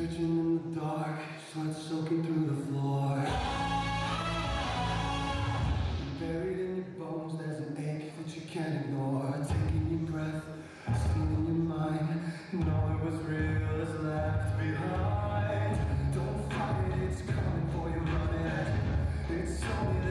searching in the dark, sweat soaking through the floor. And buried in your bones, there's an ache that you can't ignore. Taking your breath, stealing your mind, and all that was real is left behind. Don't fight it, it's coming for you, running. It's only